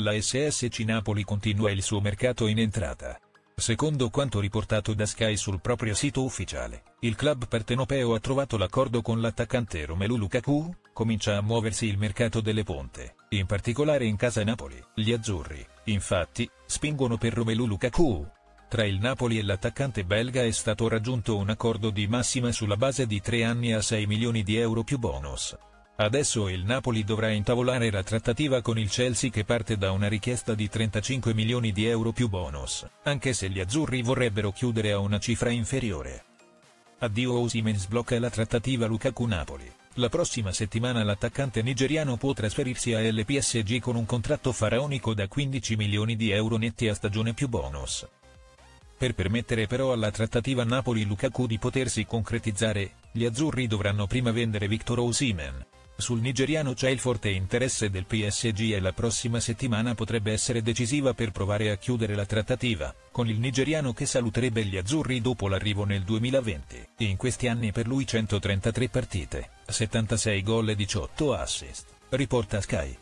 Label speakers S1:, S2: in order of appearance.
S1: la SSC Napoli continua il suo mercato in entrata. Secondo quanto riportato da Sky sul proprio sito ufficiale, il club partenopeo ha trovato l'accordo con l'attaccante Romelu Lukaku, comincia a muoversi il mercato delle ponte, in particolare in casa Napoli. Gli azzurri, infatti, spingono per Romelu Lukaku. Tra il Napoli e l'attaccante belga è stato raggiunto un accordo di massima sulla base di 3 anni a 6 milioni di euro più bonus. Adesso il Napoli dovrà intavolare la trattativa con il Chelsea che parte da una richiesta di 35 milioni di euro più bonus, anche se gli azzurri vorrebbero chiudere a una cifra inferiore. Addio Osimen sblocca la trattativa Lukaku-Napoli. La prossima settimana l'attaccante nigeriano può trasferirsi a LPSG con un contratto faraonico da 15 milioni di euro netti a stagione più bonus. Per permettere però alla trattativa Napoli-Lukaku di potersi concretizzare, gli azzurri dovranno prima vendere Victor Osimen, sul nigeriano c'è il forte interesse del PSG e la prossima settimana potrebbe essere decisiva per provare a chiudere la trattativa, con il nigeriano che saluterebbe gli azzurri dopo l'arrivo nel 2020. In questi anni per lui 133 partite, 76 gol e 18 assist, riporta Sky.